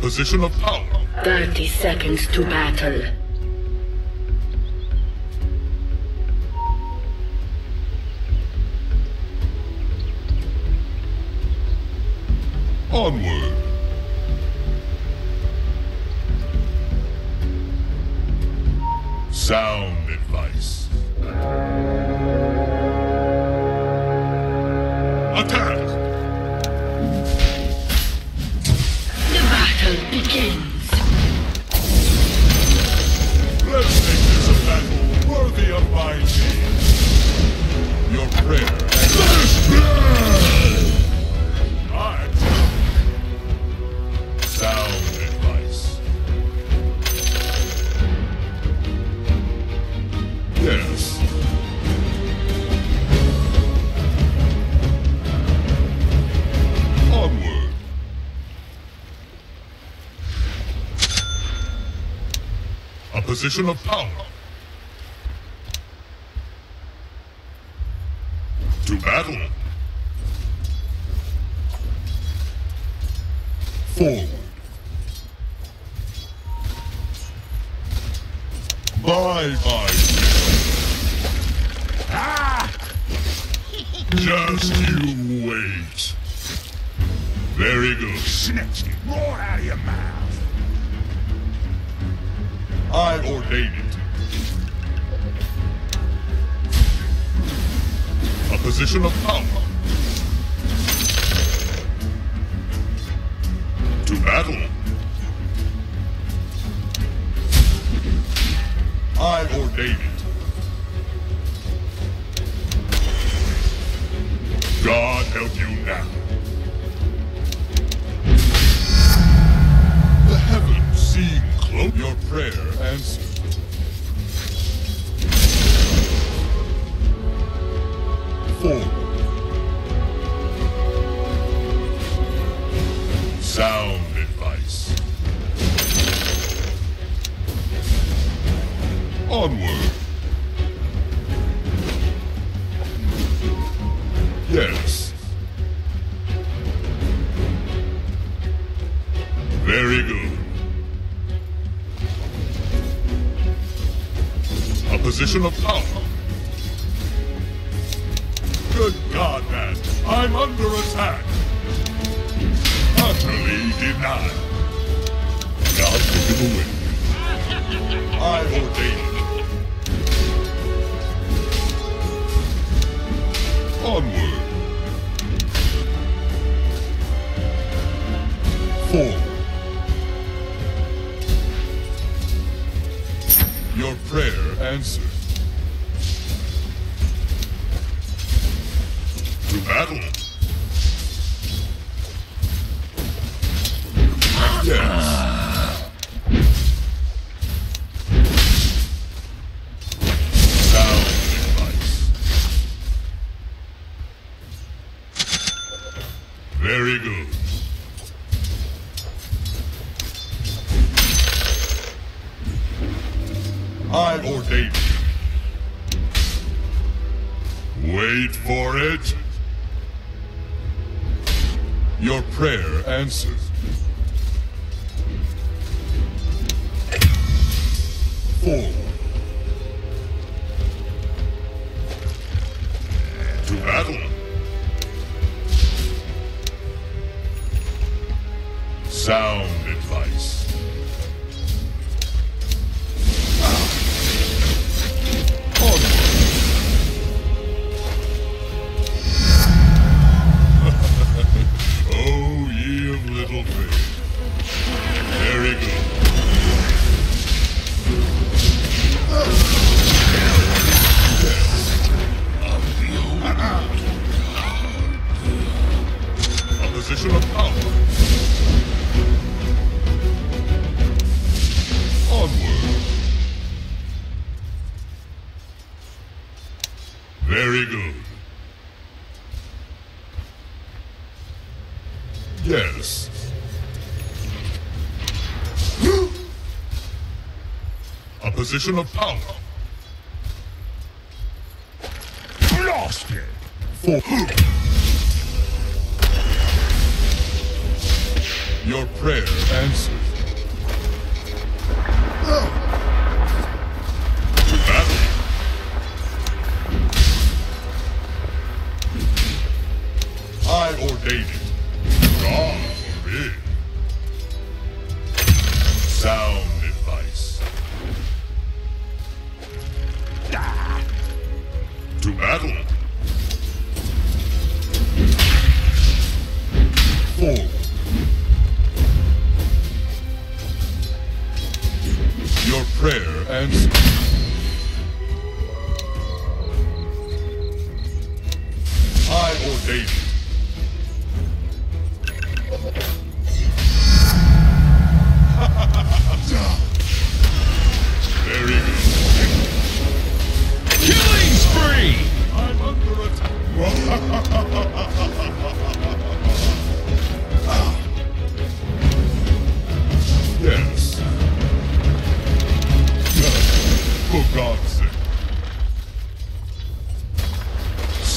position of power. 30 seconds to battle. Onward. Position of power. To battle. Forward. Bye bye. Ah! Just you wait. Very good. Snatched it right out of your mouth. I ordain it. A position of power. To battle. I ordain it. God help you now. Your prayer answered. Forward. Sound advice. Onward. Position of power. Good God, man. I'm under attack. Utterly denied. God took him away. I ordain it. Onward. Forward. Your prayer answered. Battle. Yes. Position of power. Lost it! For Your prayer answered. To oh. battle. I ordain it.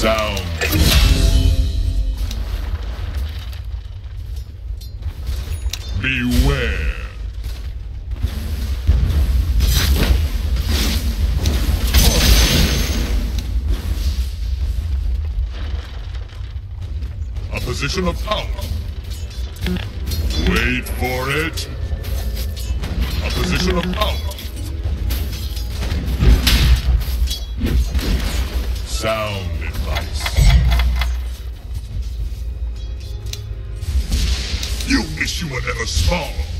Sound. Beware. A position of power. Wait for it. A position of power. You were never small.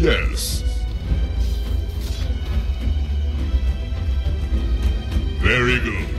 Yes. Very good.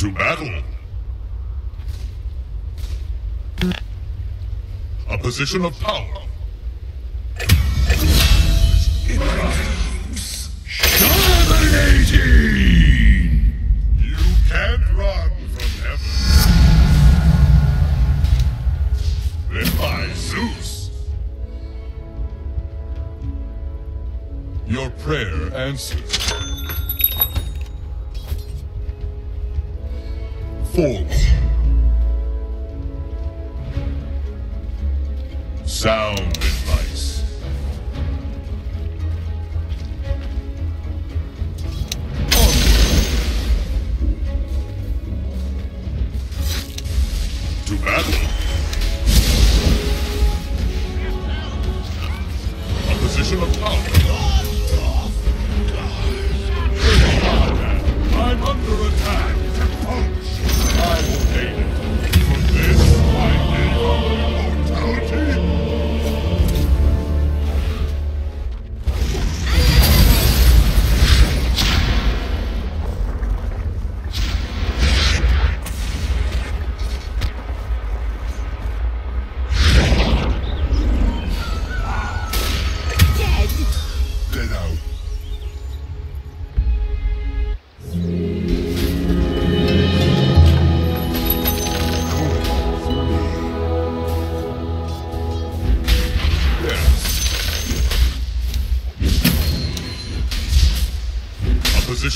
To battle. A position of power. Dominating! You can't run from heaven. Then by Zeus. Your prayer answered. Forward. Sound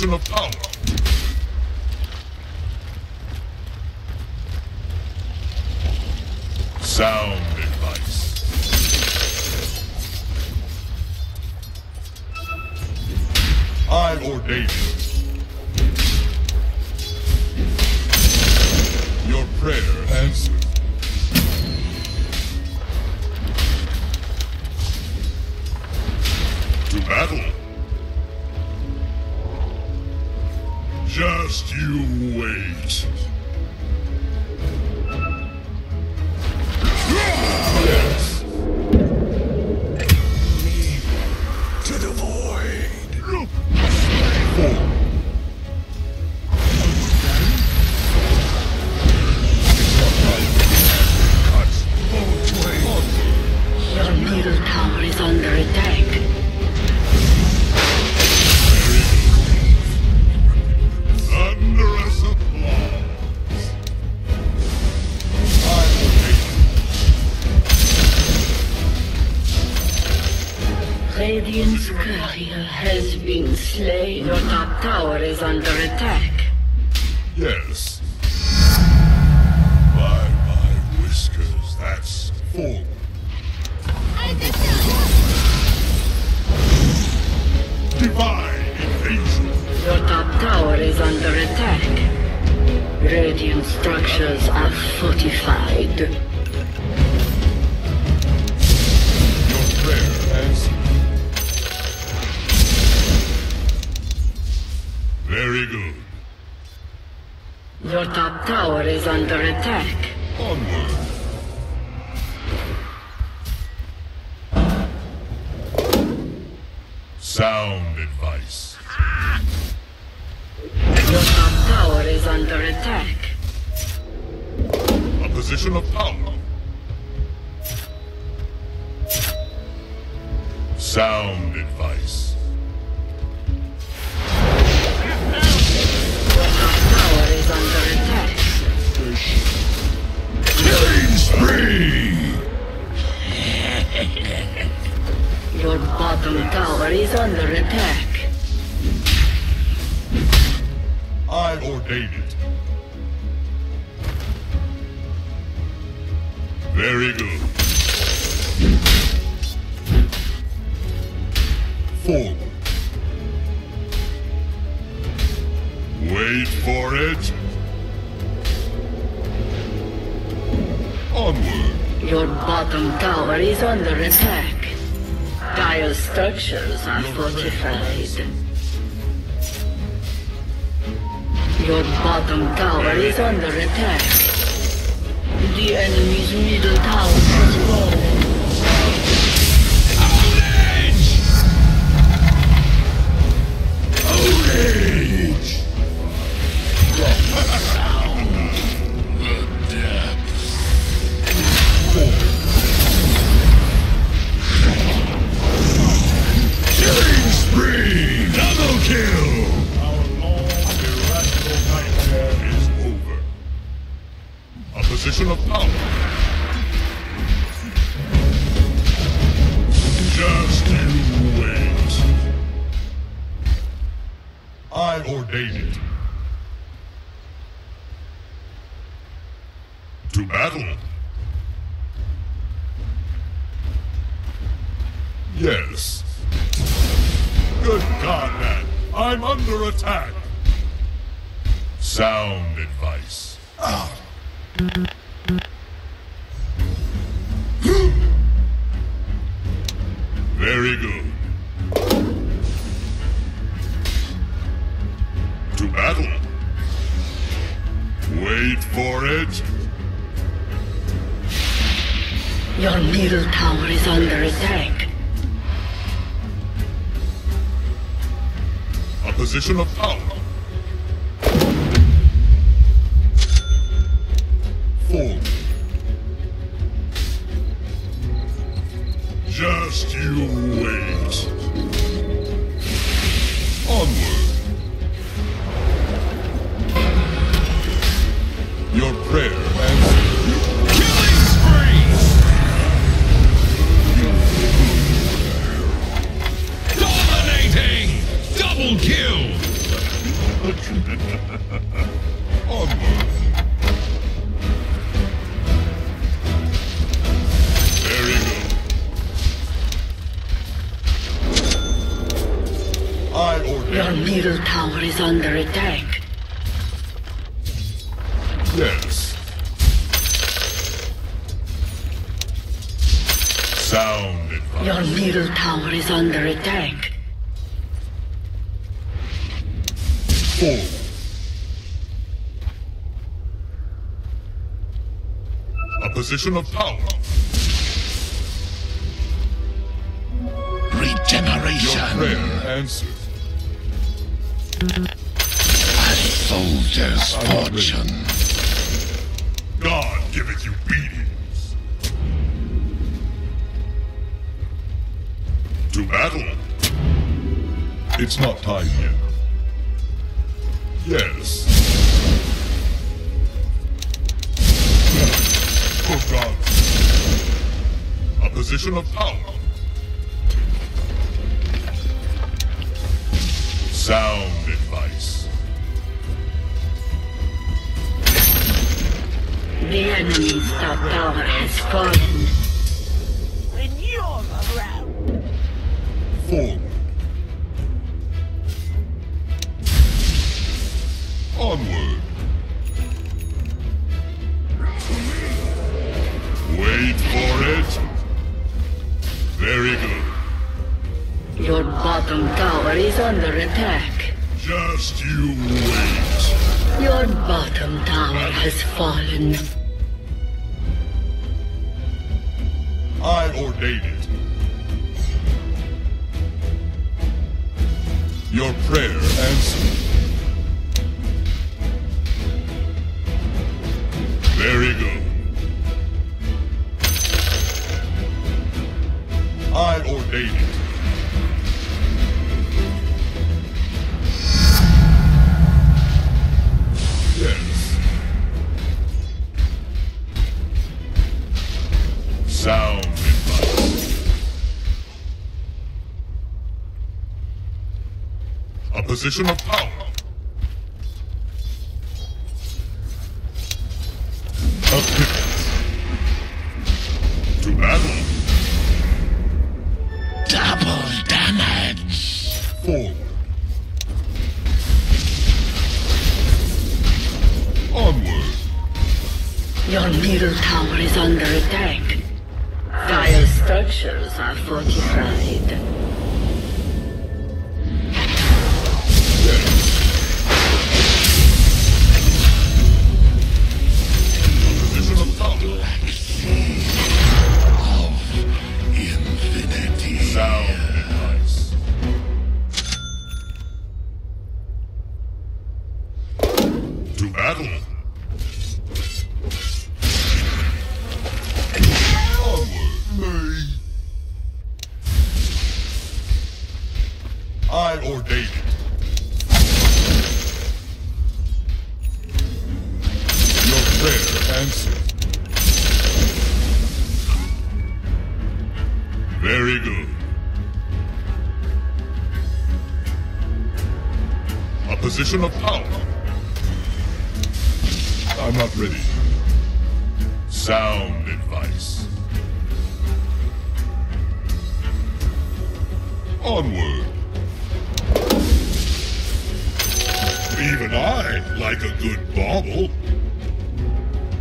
position of power. That's forward. Divine invasion. Your top tower is under attack. Radiant structures are fortified. Your prayer answered. Very good. Your top tower is under attack. Onward. Under attack. Dire structures are fortified. Your bottom tower is under attack. The enemy's middle tower has fallen. Outrage. Kill! Our long, irrational nightmare is over. A position of power. Just you wait. I ordained it. Position of power. Position of power. Your Regeneration! prayer answered. A soldier's fortune! God giveth you beatings. To battle. It's not time yet. Yes. For God. A position of power. Sound advice. The enemy's top tower has fallen. when you're around. Forward. Onward. Very good. Your bottom tower is under attack. Just you wait. Your bottom tower has fallen. I ordain it. Your prayer answered. Very good. I ordain it. Yes. Sound. A position of power. A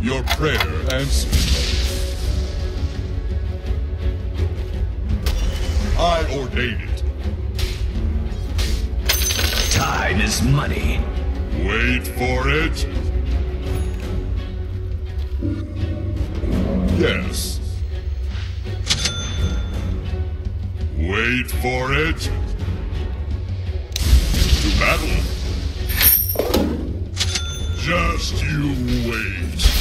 Your prayer answered. I ordain it. Time is money. Wait for it. Yes. Wait for it. To battle. Just you wait.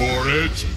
for it.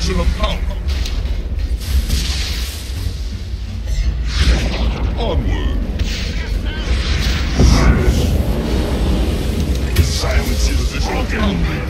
position of power. Onward. Silence is broken.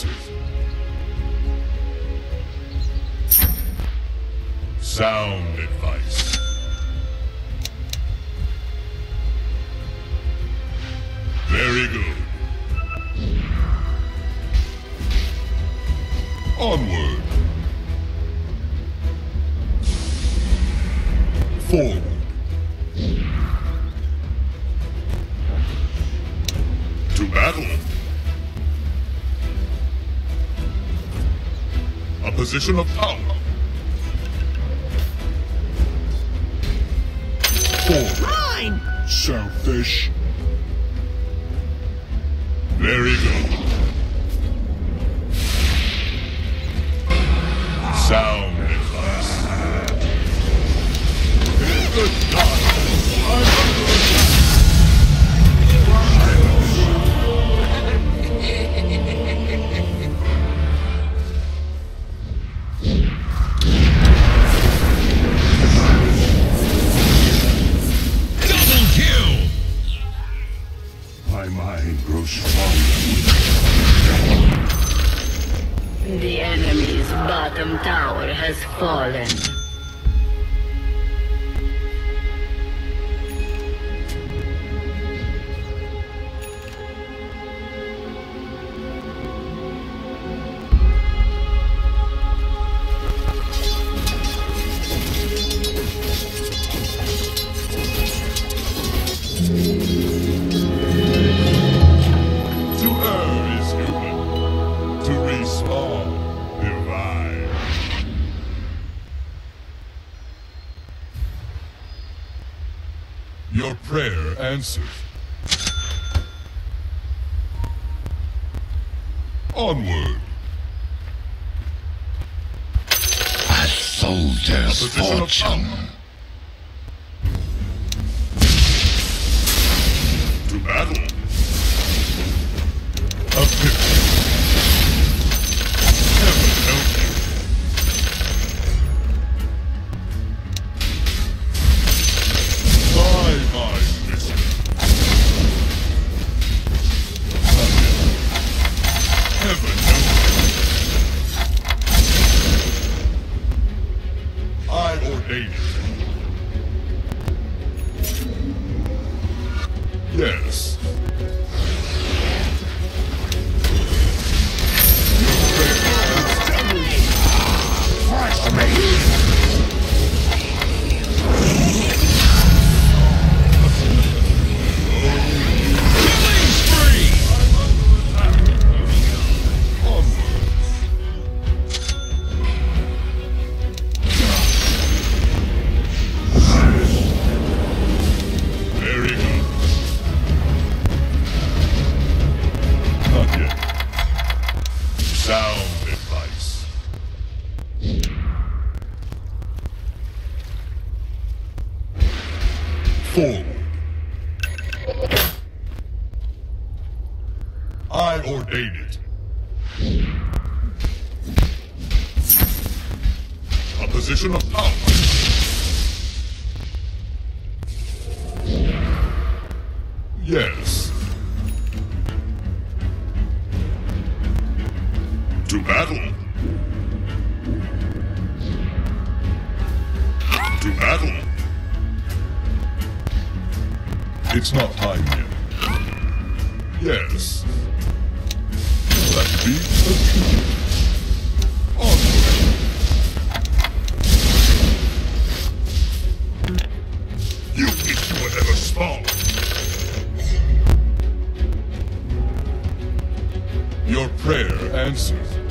peace. Sound advice. Very good. Onward. Forward. position of power. Four. Mine! Very good. fallen. Your prayer answered. Onward. A soldier's of fortune. Forward. I ordain it. A position of power. Yes. To battle. To battle. It's not time yet. Yes. That be truth. Onward. You. Your prayer answered.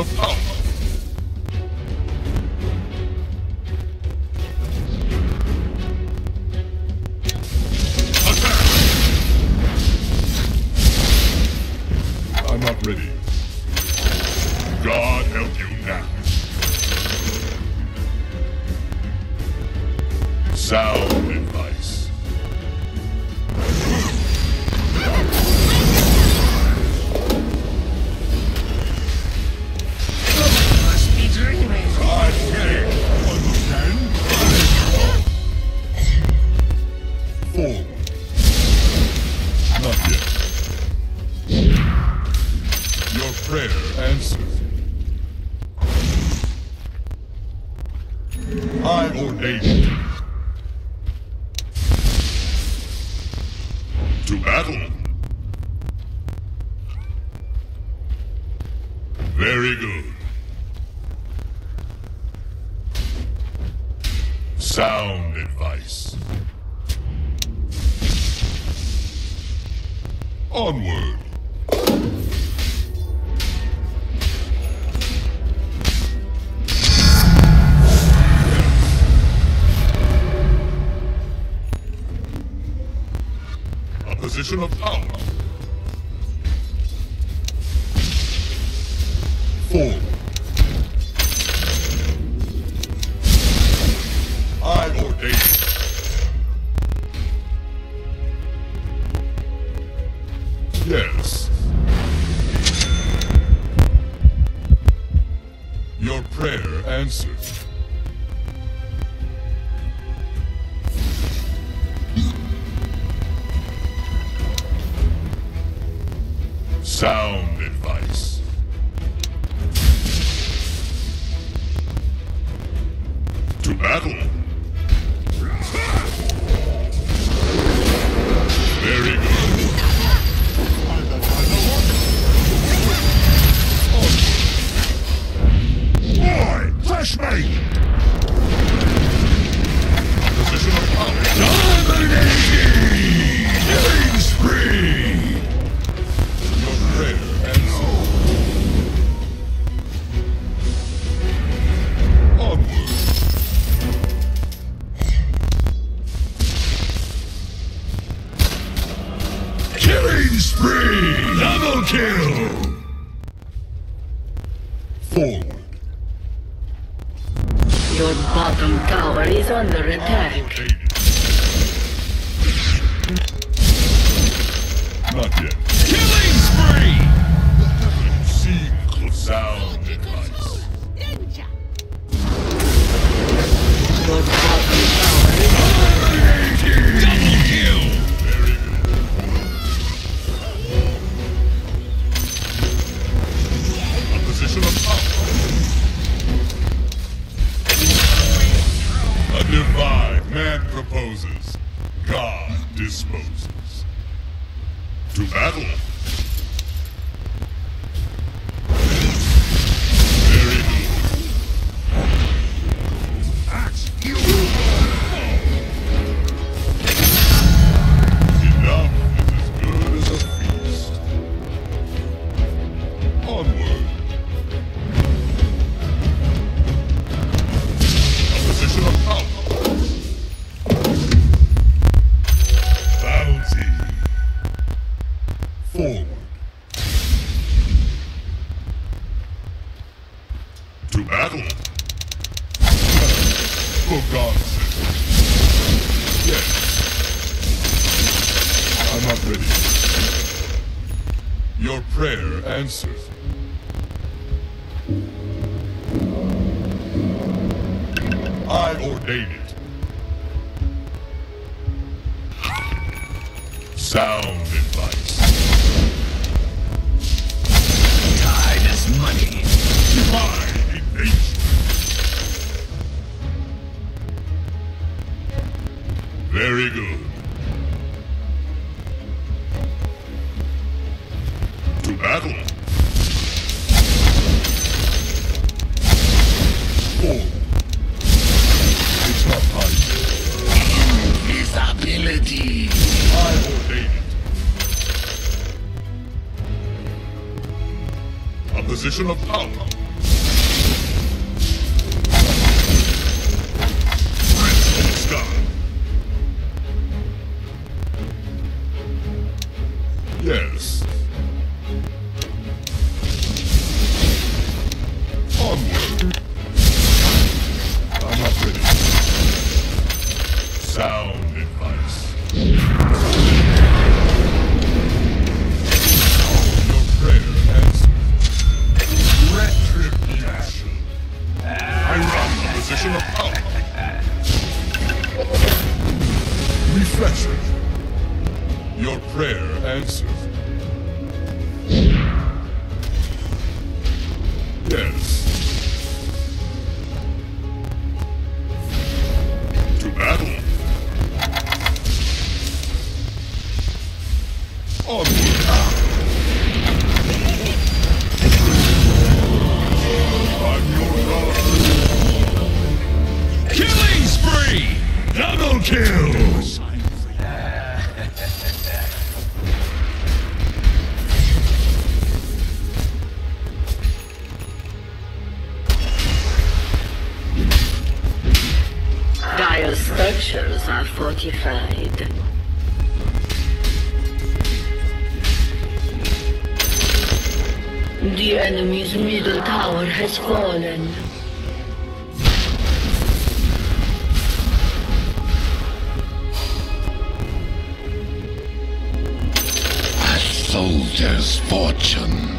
Attack! I'm not ready. God help you now. Sound Sound disposes, God disposes. To battle! Very good. Axe, you! position of power. The enemy's middle tower has fallen. A soldier's fortune.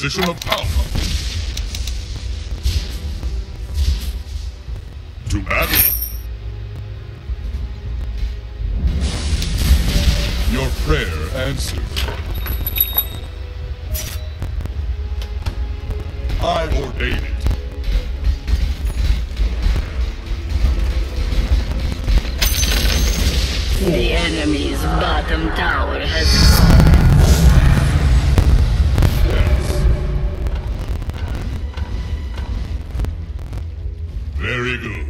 position of power. To battle. Your prayer answered. I ordain it. The enemy's bottom tower has fallen. Very good.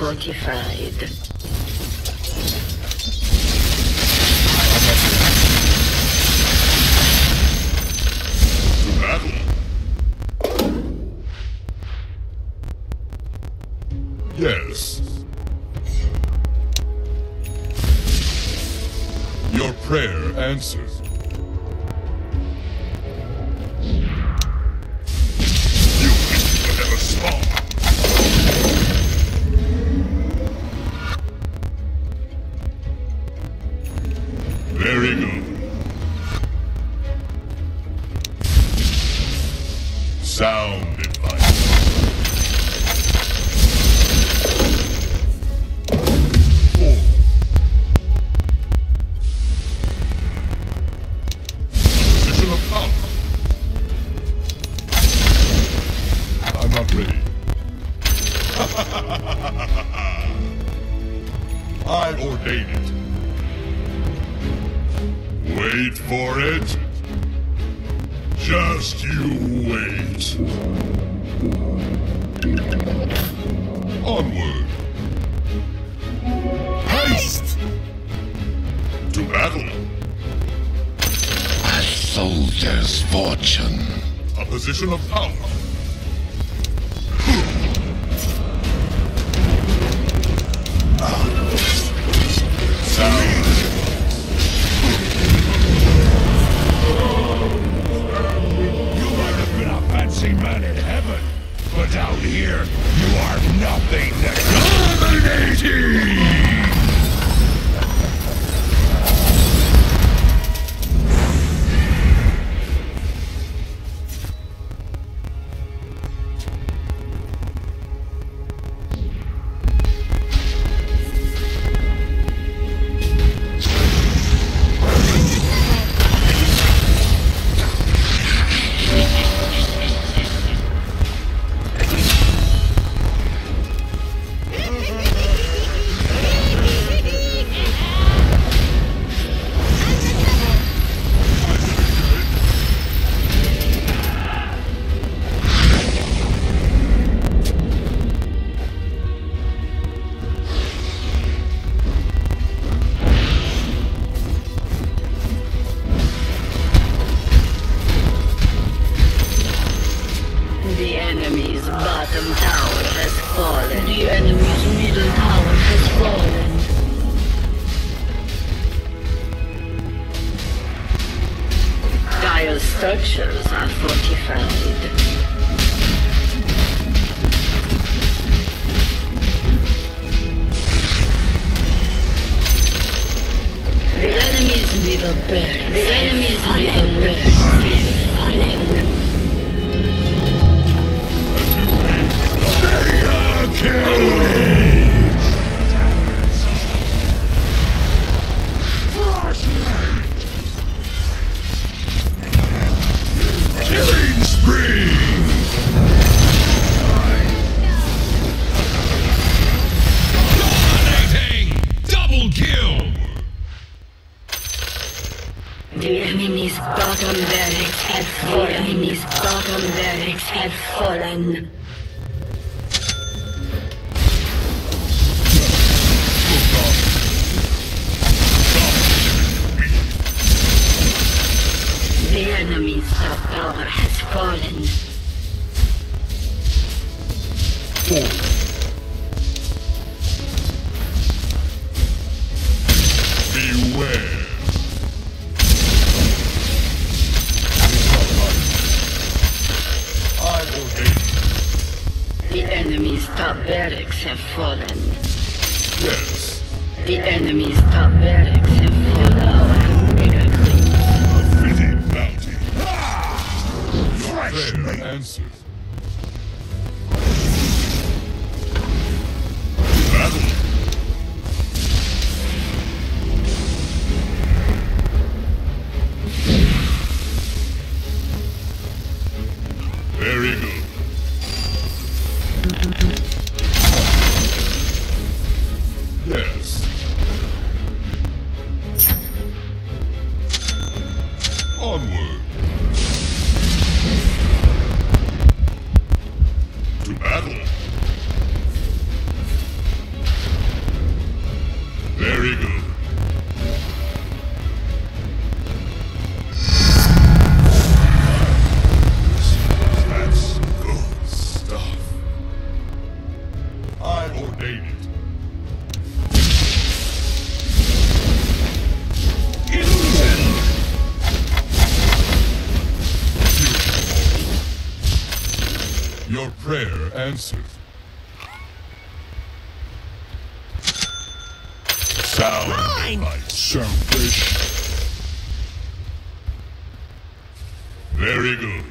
45. sound advice. offensive. Sound Mine. selfish. Very good.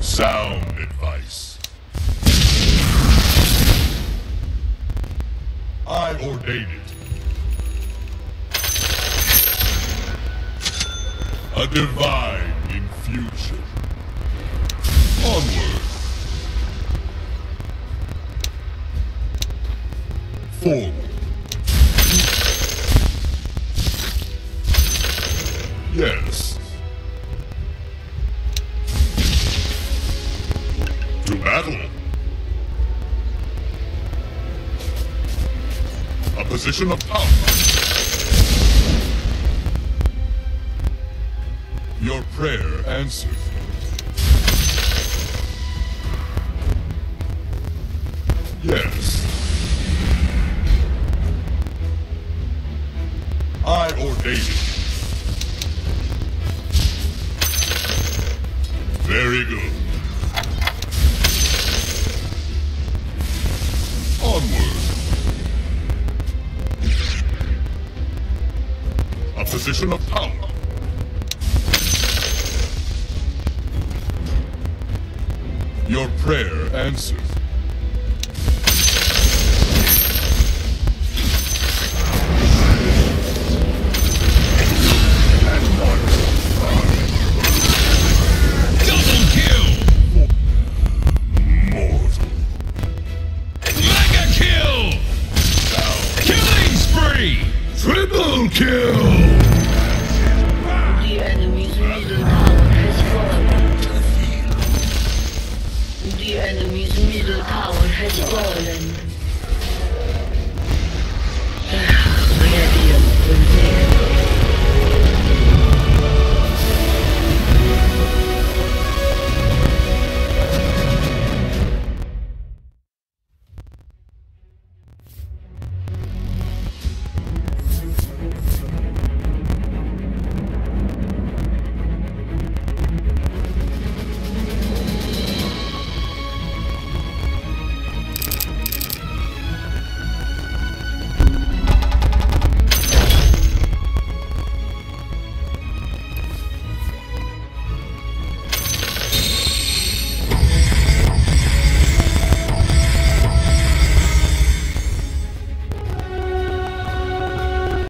Sound advice. I ordained it. A divine. position of power. Your prayer answered.